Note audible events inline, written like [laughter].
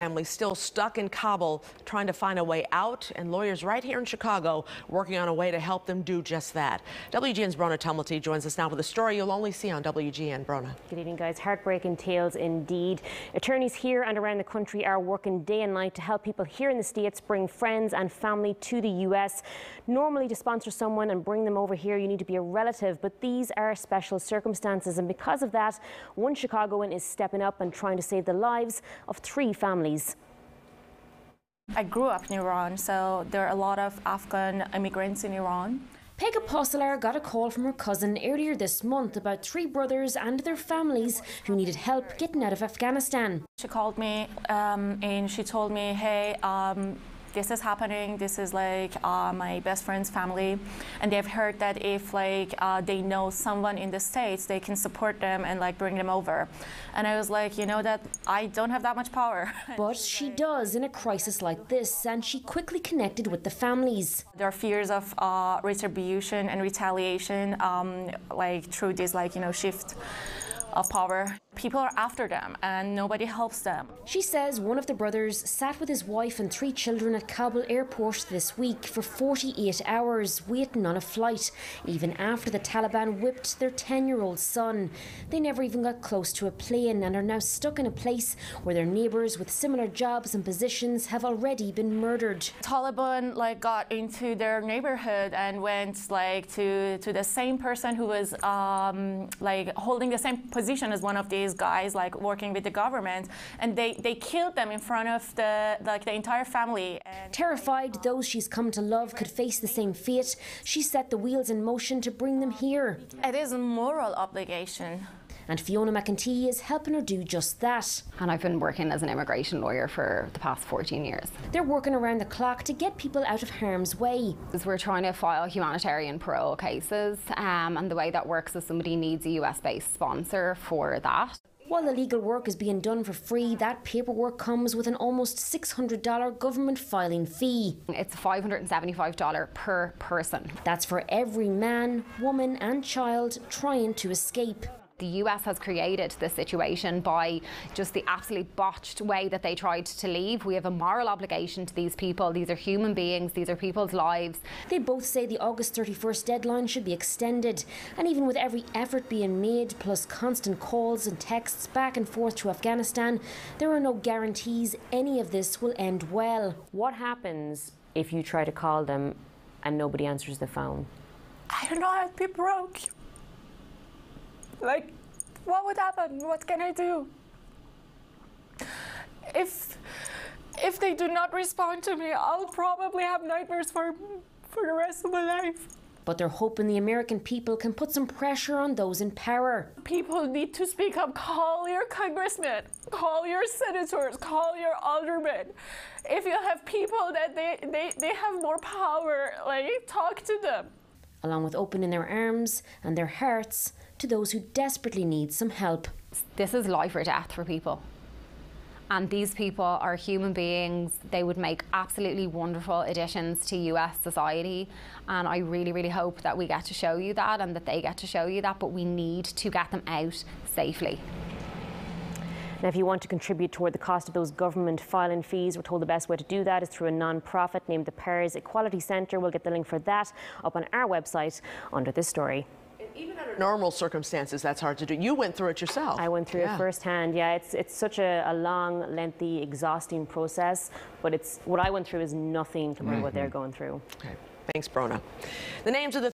Family still stuck in Kabul trying to find a way out, and lawyers right here in Chicago working on a way to help them do just that. WGN's Brona Tumulty joins us now with a story you'll only see on WGN. Brona. Good evening, guys. Heartbreaking tales indeed. Attorneys here and around the country are working day and night to help people here in the States bring friends and family to the US. Normally, to sponsor someone and bring them over here, you need to be a relative, but these are special circumstances, and because of that, one Chicagoan is stepping up and trying to save the lives of three families families. I grew up in Iran, so there are a lot of Afghan immigrants in Iran. Pegah Posselar got a call from her cousin earlier this month about three brothers and their families who needed help getting out of Afghanistan. She called me um, and she told me, hey, um, this is happening. This is like uh, my best friend's family, and they've heard that if like uh, they know someone in the states, they can support them and like bring them over. And I was like, you know that I don't have that much power. [laughs] But she does in a crisis like this, and she quickly connected with the families. There are fears of uh, retribution and retaliation, um, like through this like you know shift of power. People are after them and nobody helps them. She says one of the brothers sat with his wife and three children at Kabul airport this week for 48 hours waiting on a flight, even after the Taliban whipped their 10 year old son. They never even got close to a plane and are now stuck in a place where their neighbours with similar jobs and positions have already been murdered. Taliban like got into their neighborhood and went like to to the same person who was um, like holding the same position position as one of these guys, like working with the government, and they, they killed them in front of the like the entire family. And Terrified those she's come to love could face the same fate, she set the wheels in motion to bring them here. It is a moral obligation and Fiona McEntee is helping her do just that. And I've been working as an immigration lawyer for the past 14 years. They're working around the clock to get people out of harm's way. We're trying to file humanitarian parole cases, um, and the way that works is somebody needs a US based sponsor for that. While the legal work is being done for free, that paperwork comes with an almost $600 government filing fee. It's $575 per person. That's for every man, woman, and child trying to escape. The US has created this situation by just the absolute botched way that they tried to leave. We have a moral obligation to these people. These are human beings, these are people's lives. They both say the August 31st deadline should be extended. And even with every effort being made, plus constant calls and texts back and forth to Afghanistan, there are no guarantees any of this will end well. What happens if you try to call them and nobody answers the phone? I don't know, I'd be broke. Like, what would happen? What can I do? If if they do not respond to me, I'll probably have nightmares for for the rest of my life. But they're hoping the American people can put some pressure on those in power. People need to speak up. Call your congressmen, call your senators, call your aldermen. If you have people that they, they, they have more power, like talk to them along with opening their arms and their hearts to those who desperately need some help. This is life or death for people. And these people are human beings. They would make absolutely wonderful additions to US society. And I really, really hope that we get to show you that and that they get to show you that. But we need to get them out safely. Now, if you want to contribute toward the cost of those government filing fees, we're told the best way to do that is through a non-profit named the Pars Equality Centre. We'll get the link for that up on our website under this story even under normal circumstances, that's hard to do. You went through it yourself. I went through yeah. it firsthand. Yeah, it's it's such a, a, long, lengthy, exhausting process. But it's what I went through is nothing compared mm -hmm. to what they're mm-hmm. going through. Okay. Thanks, Brona. The names of the